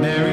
Mary